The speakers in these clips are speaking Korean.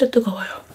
진짜 뜨거워요.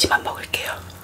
저 이까지만 먹을게요.